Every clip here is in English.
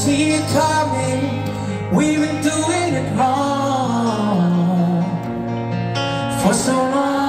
see it coming. We've been doing it wrong For so long.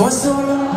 For so long